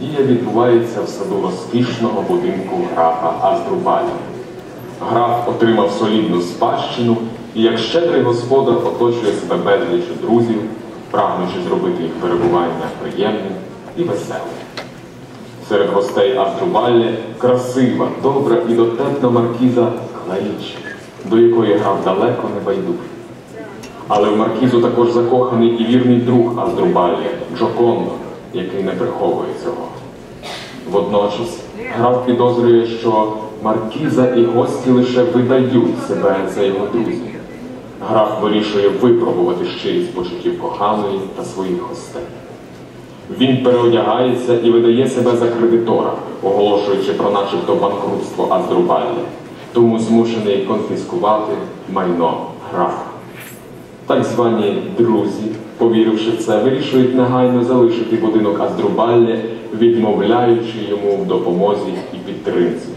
дія відбувається в саду розкішного будинку графа Аздрубаля. Граф отримав солідну спадщину і, як щедрий господар, оточує себе безліччю друзів, прагнучи зробити їх перебування приємним і веселим. Серед гостей Аздрубалля красива, добра і дотепна маркіза Кларіч, до якої граф далеко не байдужий. Але в маркізу також закоханий і вірний друг Аздрубалля Джокондо, який не приховує цього. Водночас граф підозрює, що маркіза і гості лише видають себе за його друзів. Граф вирішує випробувати щирість почуттів коханої та своїх гостей. Він переодягається і видає себе за кредитора, оголошуючи про начебто банкрутство Аздрубалля, тому змушений конфіскувати майно графа. Так звані друзі, повіривши в це, вирішують негайно залишити будинок Аздрубалля, відмовляючи йому в допомозі і підтримці.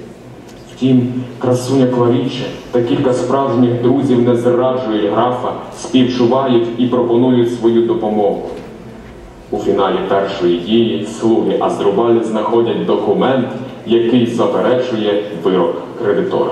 Втім, красуня Кларіче та кілька справжніх друзів не зраджують графа, співчувають і пропонують свою допомогу. У фіналі першої дії слуги Аздрубалі знаходять документ, який заперечує вирок кредитора.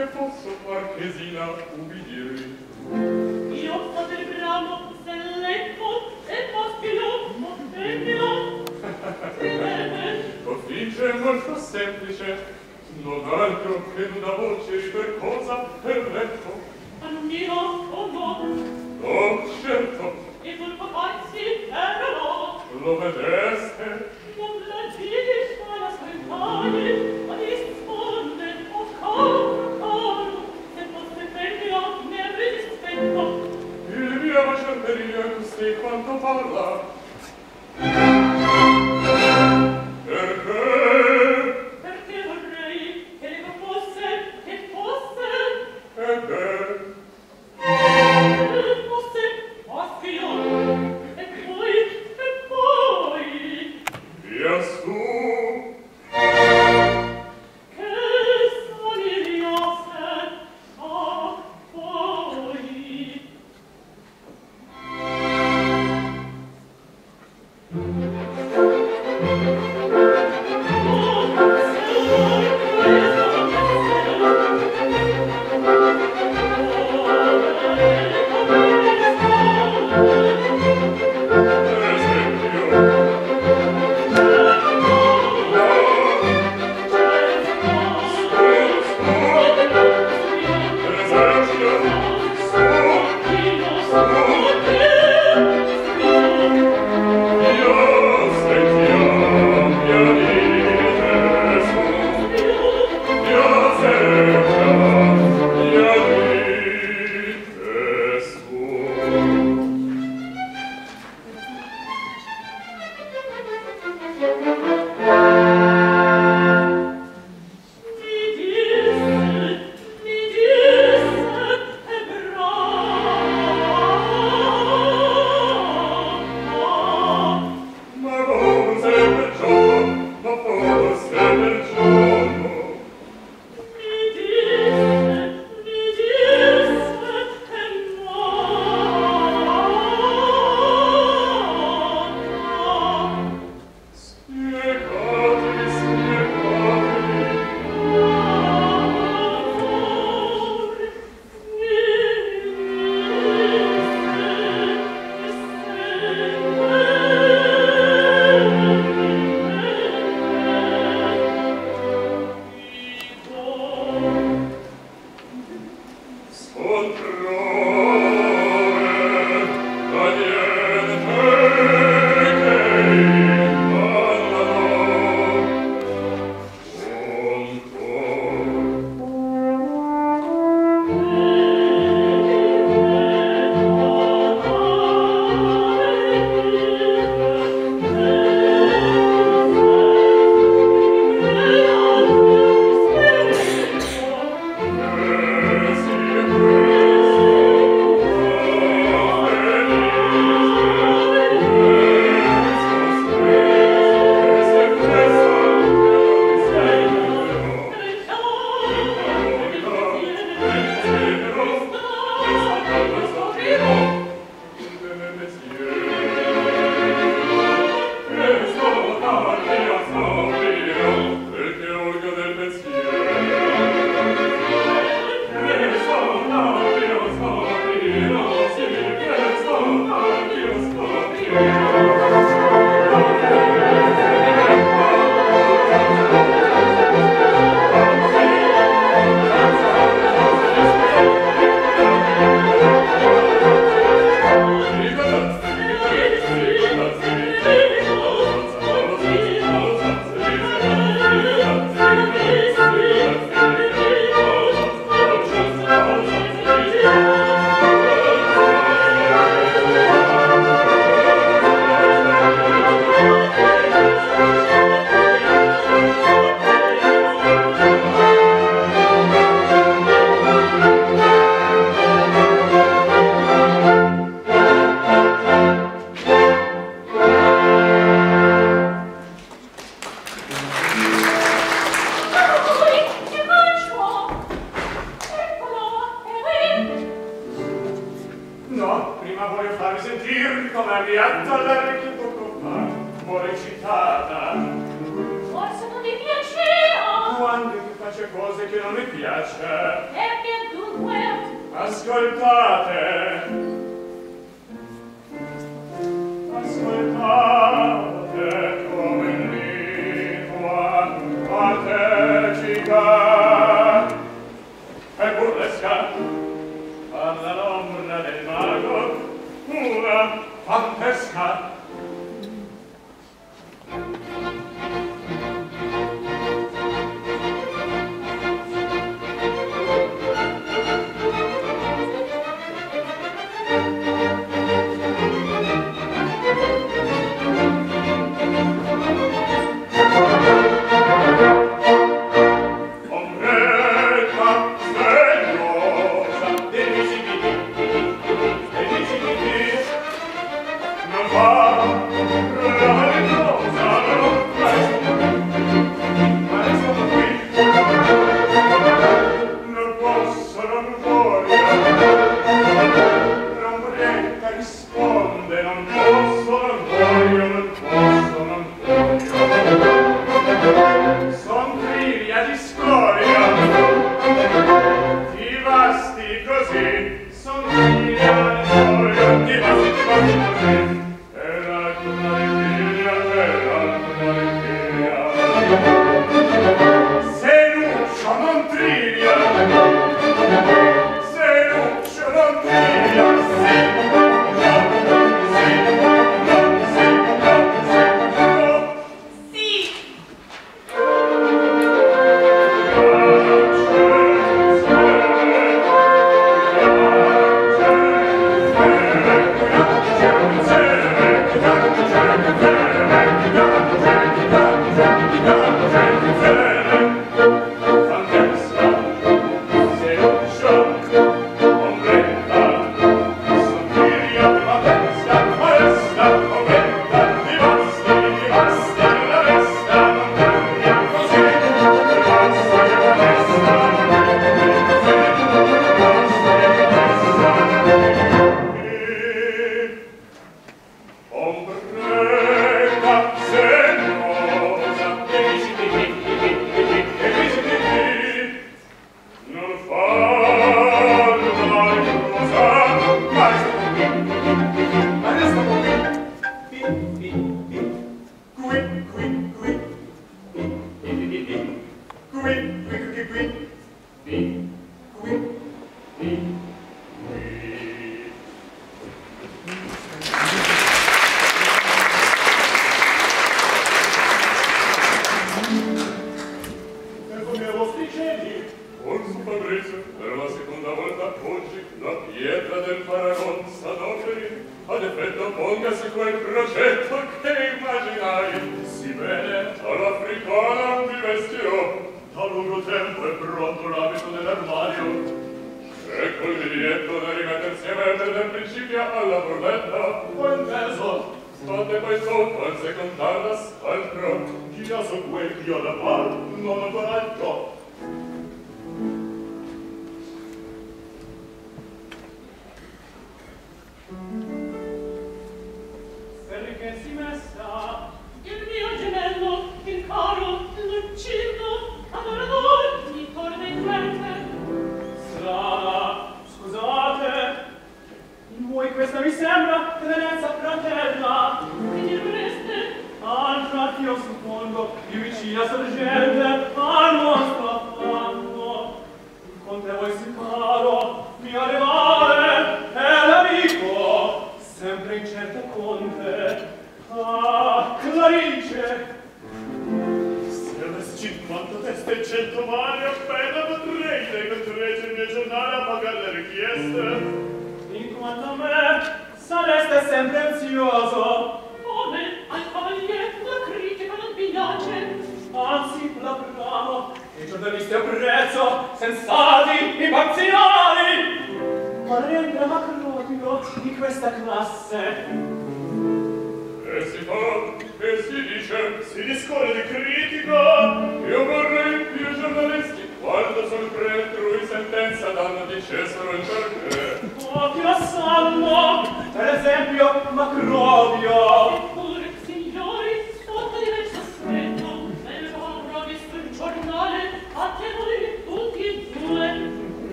che posso marchesina ubbidirvi. Io fotogrammo se leppo e poschiloppo e mio. Office molto semplice, non altro che una voce ripercosa per letto. Annino o no? No, certo. E col papazzi erano. Lo vedeste? Non la giri, ma la sentagli. quanto parlar Un sull'abrese, per la seconda volta, oggi, la pietra del Paragon s'adoperi, ad effetto pongasi quel progetto che immaginai. Si vede, alla fricola mi vestirò, da lungo tempo è pronto l'abito dell'armadio. ecco col divieto da rimettersi a verde dal principio alla borletta, ho inteso, state poi sotto al secondarla spaltro, chi ha su quel dio da par, non ancora altro.